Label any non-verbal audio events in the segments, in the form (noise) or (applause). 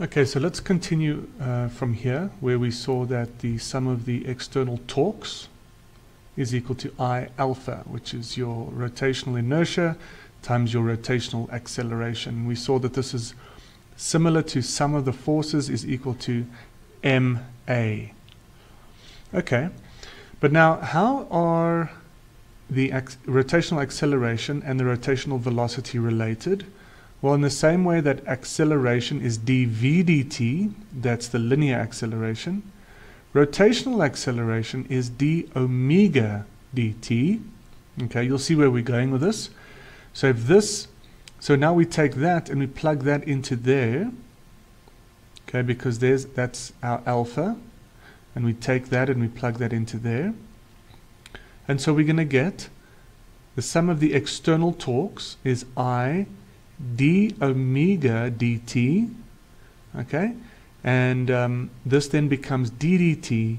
Okay, so let's continue uh, from here where we saw that the sum of the external torques is equal to I alpha, which is your rotational inertia times your rotational acceleration. We saw that this is similar to sum of the forces is equal to MA. Okay, but now how are the rotational acceleration and the rotational velocity related? Well, in the same way that acceleration is dv dt, that's the linear acceleration, rotational acceleration is d omega dt. Okay, you'll see where we're going with this. So if this, so now we take that and we plug that into there, okay, because there's that's our alpha, and we take that and we plug that into there. And so we're going to get the sum of the external torques is I d omega dt, okay? And um, this then becomes ddt.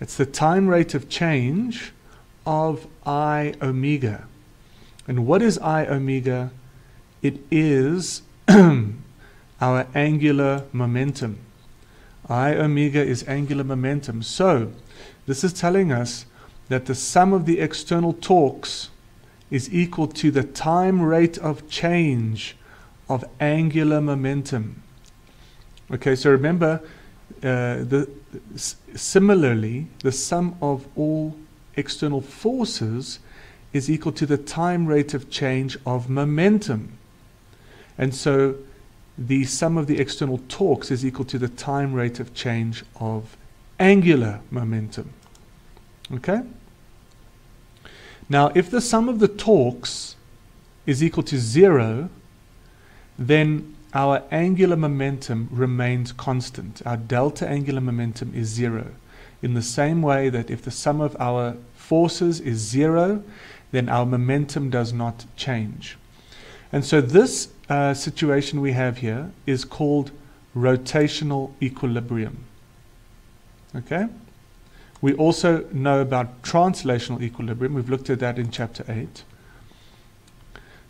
It's the time rate of change of i omega. And what is i omega? It is (clears throat) our angular momentum. I omega is angular momentum. So, this is telling us that the sum of the external torques is equal to the time rate of change of angular momentum. Okay, so remember, uh, the, similarly, the sum of all external forces is equal to the time rate of change of momentum. And so the sum of the external torques is equal to the time rate of change of angular momentum. Okay? Now, if the sum of the torques is equal to zero, then our angular momentum remains constant. Our delta angular momentum is zero. In the same way that if the sum of our forces is zero, then our momentum does not change. And so this uh, situation we have here is called rotational equilibrium. Okay? We also know about translational equilibrium. We've looked at that in chapter 8.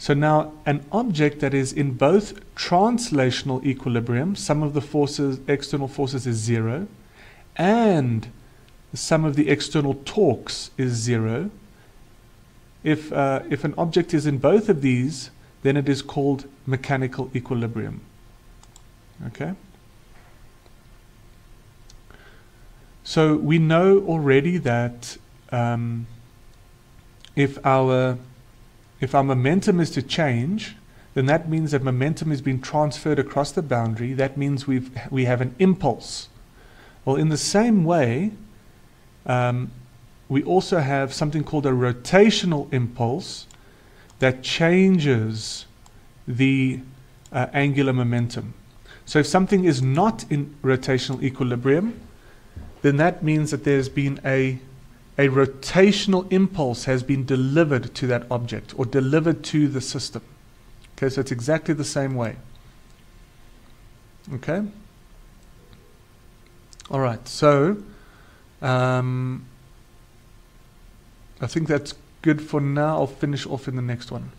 So now an object that is in both translational equilibrium, sum of the forces, external forces is zero, and the sum of the external torques is zero. If, uh, if an object is in both of these, then it is called mechanical equilibrium. Okay? So we know already that um, if our if our momentum is to change, then that means that momentum is being transferred across the boundary. That means we've we have an impulse. Well, in the same way, um, we also have something called a rotational impulse that changes the uh, angular momentum. So if something is not in rotational equilibrium, then that means that there's been a, a rotational impulse has been delivered to that object or delivered to the system. Okay, so it's exactly the same way. Okay? All right, so um, I think that's good for now. I'll finish off in the next one.